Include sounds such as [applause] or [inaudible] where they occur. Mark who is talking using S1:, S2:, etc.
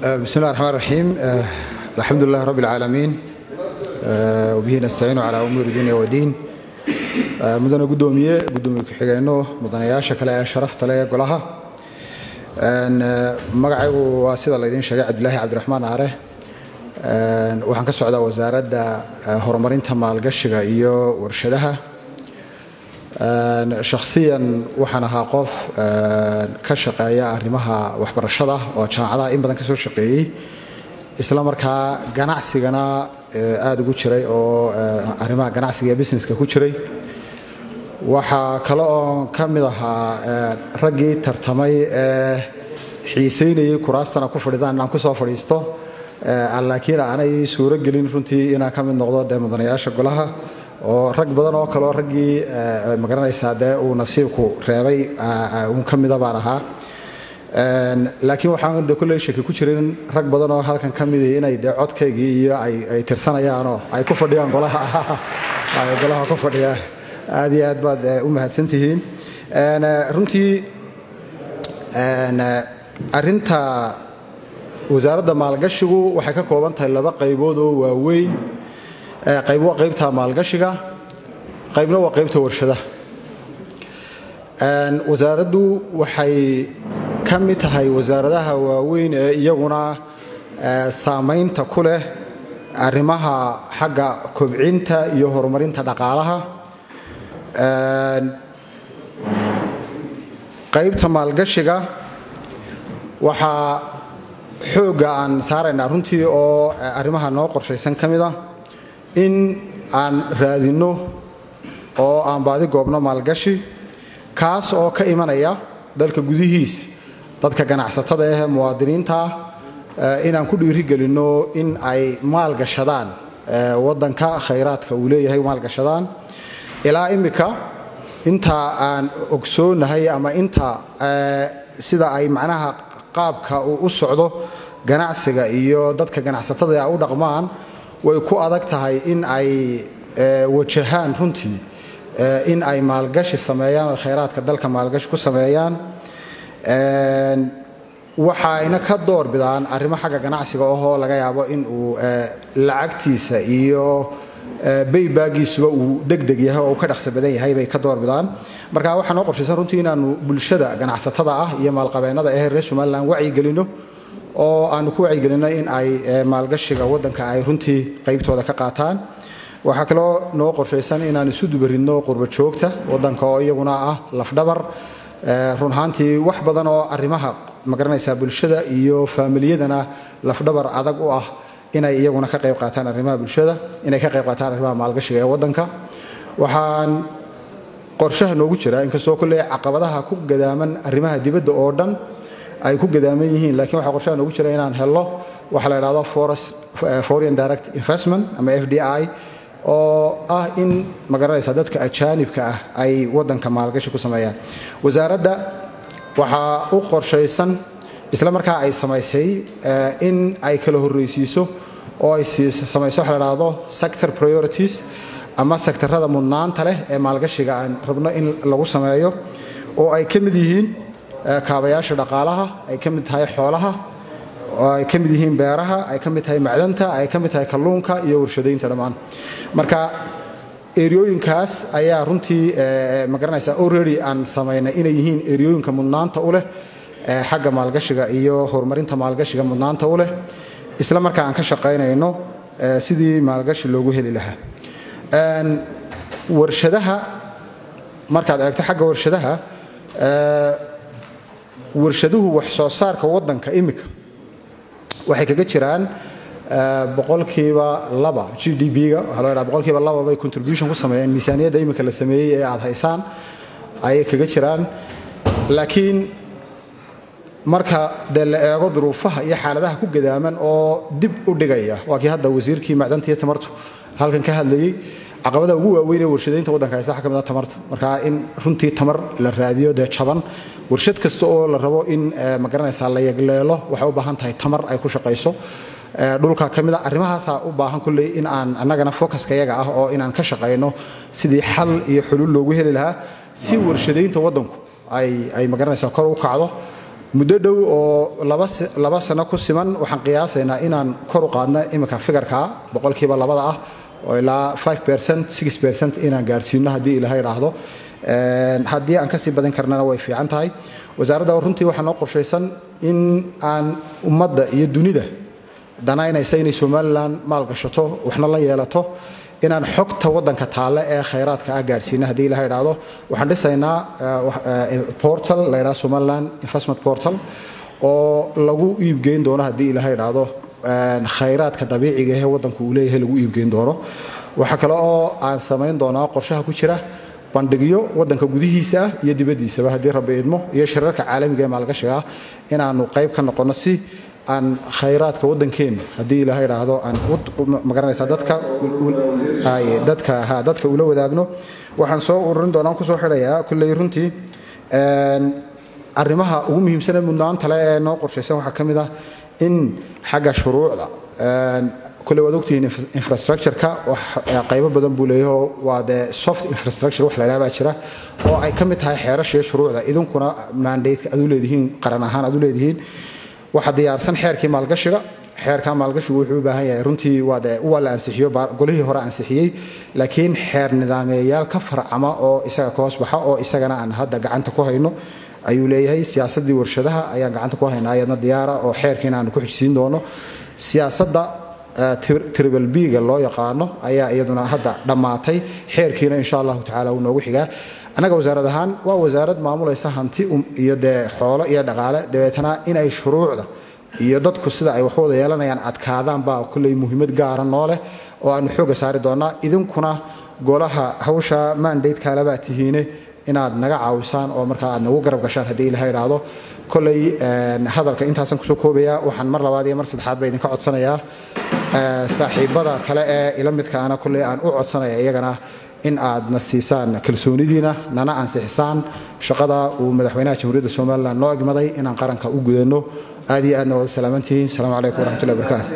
S1: bismi llahi raxmaan raxiim eh, alxamdu رب rabbi alcaalamiin eh, wabihi nastaciinu calaa umuuri dunya wadiin eh, mudane guddoomiye guddoomiye ku-xigeenno mudanayaasha kale ee sharafta leh ee golaha magacaygu waa sida laydiin sheegay cabdilaahi cabdiraxmaan aare. Waxaan ka socdaa wasaaradda horumarinta maalgashiga iyo warshadaha shakhsiyan waxaan ahaa qof ka shaqeeya arrimaha waxbarashada oo jaamacadaha in badan ka soo shaqeeyey. Isla markaa ganacsigana aada ugu jiray oo arrimaha ganacsiga iyo businesska ku jiray. Waxaa kale oo ka mid ahaa raggii tartamay ee xiisaynayay kuraastana ku fadhidaan inaan ku soo fadhiisto. Laakiin aanay suuro gelin runtii inaan ka mid noqdo dee mudanayaasha golaha oo rag badan oo kaleoo raggii ma garanaysaa dee uu nasiibku reebay un ka mida baan ahaa. Laakiin waxaan de kolley shaki ku jirin rag badan oo halkan ka midii inay dee codkaygii iyo ay tirsanayaanoo ay ku fadhiyaan golaha. [laughs] Ay golaha ku fadhiyaan aad iyo aad baad u mahadsantihiin. Runtii arinta wasaaradda maalgashigu waxay ka kooban tahay laba qaybood oo waaweyn qayb waa qaybta maalgashiga qaybna waa qaybta warshadaha. Wasaaraddu waxay ka mid tahay wasaaradaha waaweyn ee iyaguna saamaynta ku leh arrimaha xagga kobcinta iyo horumarinta dhaqaalaha. Qaybta maalgashiga waxaa xoogga aan saaraynaa runtii oo arrimaha noo qorshaysan ka mid ah in aan raadinno oo aan baadi goobno maalgashi kaas oo ka imanaya dalka gudihiisa dadka ganacsatada ahee muwaadiniinta ah inaan ku dhiirigelinno in ay maalgashadaan waddanka khayraadka uu leeyahay maalgashadaan. Ilaa immika inta aan ogsoonahay ama inta sida ay macnaha qaabka uu u socdo ganacsiga iyo dadka ganacsatada u dhaqmaan way ku adag tahay in ay wajahaan runtii in ay maalgashi sameeyaan oo khayraadka dalka maalgashi ku sameeyaan. Waxayna ka door bidaan arrimo xagga ganacsiga ohoo laga yaabo in uu lacagtiisa iyo baybaagiisuba uu degdeg yahay oo uu ka dhaqsa badan yahay bay ka door bidaan. Marka waxaa noo qorshaysan runtii inaanu bulshada ganacsatada ah iyo maalqabeennada ee reer somalilan wacyigelinno oo aanu ku wacyigelinno in ay maalgashiga waddanka ay runtii qaybtooda ka qaataan. Waxaa kaloo noo qorshaysan inaan isu dubaridno qurba joogta waddanka oo iyaguna ah lafdhabar run ahaantii wax badan oo arrimaha ma garanaysaa bulshada iyo faamiliyadana lafdhabar adag u ah inay iyaguna ka qayb qaataan arrimaha bulshada inay ka qayb qaataan arrimaha maalgashiga ee waddanka. Waxaan qorshaha noogu jira inkastoo kolley caqabadaha ku gadaaman arrimaha dibadda oo dhan ay ku gadaaman yihiin laakiin waxaa qorshaha noogu jira inaan helno waxa la idhahdo foreign direct investment ama f d i oo ah in magaranaysa dadka ajaanibka ah ay waddanka maalgashi ku sameeyaan. Wasaaradda waxaa u qorshaysan isla markaa ay samaysay in ay kala horreysiiso oo ay samayso waxa la dhahdo sector priorities ama sektarada mudnaanta leh ee maalgashiga aan rabno in lagu sameeyo oo ay ka mid yihiin kaabayaasha dhaqaalaha ay ka mid tahay xoolaha oo ay ka mid yihiin beeraha ay ka mid tahay macdanta ay ka mid tahay kalluunka iyo warshadaynta dhammaan. Marka eriyooyinkaas ayaa runtii magaranaysa already aan samaynay inay yihiin eriyooyinka mudnaanta u leh xagga maalgashiga iyo horumarinta maalgashiga mudnaanta u leh. Isla markaa aan ka shaqaynayno sidii maalgashi loogu heli lahaa. Warshadaha markaad eegto xagga warshadaha warshaduhu wax soo saarka waddanka imika waxay kaga jiraan boqolkiiba laba g d b-ga waxaa loo boqolkiiba laba bay contribution ku sameeyeen miisaaniyadda imika la sameeyey ee aad haysaan ayay kaga jiraan. Laakiin marka dee la eego duruufaha iyo xaaladaha ku gadaaman oo dib u dhigaya waa kii hadda wasiirkii macdanta iyo tamartu halkan ka hadlayey caqabada ugu waaweyn ee warshadaynta waddanka haysta waxa ka mid ah tamarta. Marka in runtii tamar la raadiyo dee jaban warshad kasta oo la rabo in ma garanaysaa la yagleelo waxay u baahan tahay tamar ay ku shaqayso dhulka ka mid a arrimahaasaa u baahan kulley in aan annagana focuska yaga ah oo inaan ka shaqayno sidii xal iyo xulul loogu heli lahaa si warshadaynta waddanku ay ma garanaysaa kor u kacdo. Muddo dhow oo laba sano ku siman waxaan qiyaasaynaa inaan kor u qaadno iminka figarka boqolkiiba labada ah oo ilaa inaan gaadhsiino haddii ilaha idhaahdo haddii aan ka sii badin karnana way fiican tahay. Wasaaradda runtii waxaa noo qorshaysan in aan ummadda iyo dunida danaynaysa inay somalilan maalgashato waxna la yeelato inaan xogta wadanka taale ee khayraadka ah gaadhsiino haddii ilaha idhaahdo waxaan dhisaynaa portal la ydhaha somaliland investment portal oo lagu iibgeyn doono haddii ilaha idhaahdo khayraadka dabiiciga ee wadanku uu leeyahay lagu iibgeyn doono. Waxaa kale oo aan samayn doonaa qorshaha ku jira bandhigyo wadanka gudihiisa ah iyo dibaddiisaba. Haddii rabbi idmo iyo shirarka caalamiga ee maalgashiga ah inaanu qayb ka noqonno si aan khayraadka waddankeenna haddii ilaha idhaahdo aan ma garanaysaa dadka dadka ula wadaagno. Waxaan soo ururin doonaan ku soo xidhayaa kulley runtii. Arrimaha ugu muhiimsanee mudnaanta le ee noo qorshaysan waxaa ka mid ah in xagga shuruucda kule waad ogtihiin infrastructureka qaybo badan buu leeyaho waa dee soft infrastructure wax la ydhaha baa jira oo ay ka mid tahay xeerasha iyo shuruucda. Idinkuna mandate aad u leedihiin qaran ahaan aad u leedihiin waxaa diyaarsan xeerkii maalgashiga xeerka maalgashigu wuxuu u baahan yahay runtii waa la ansixiyo golihii hore ansixiyey laakiin xeer nidaameeyayaal ka farcama oo isaga ka hoos baxa oo isagana aan hadda gacanta ku hayno ayuu leeyahay siyaasadii warshadaha ayaan gacanta ku haynaa ayadna diyaara oo xeerkiina aanu ku xijisiin doono. Siyaasadda tribal b-ga loo yaqaano ayaa iyaduna hadda dhammaatay. Xeerkiina insha allahu tacala uu noogu xigaa. Annaga wasaarad ahaan waa wasaarad maamulaysa hanti iyo dee xoolo iyo dhaqaale. Dabeetana inay shuruucda iyo dadku sida ay waxwada yeelanayaan adkaadaan baa kulley muhiimad gaara noo leh oo aanu xooga saari doonaa. Idinkuna golaha hawsha mandatekaalebaa tihiine inaad naga caawisaan oo markaa aad nagu garab gashaan haddii ilaha idhaahdo koley hadalka intaasaan ku soo koobaya waxaan mar labaad iyo mar saddexaad ba idinka codsanayaa. Saaxiibada kale ee ila midkaana kolley aan u codsanaya iyagana in aad na siisaan kalsoonidiina nana ansixisaan shaqada uu madaxweynaha jamhuuriyadda somalilan noo egmaday inaan qaranka u gudanno. Aad iyo aadna waad salaamantihiin. Asalaamu calaykum waraxmatullahi barakaatu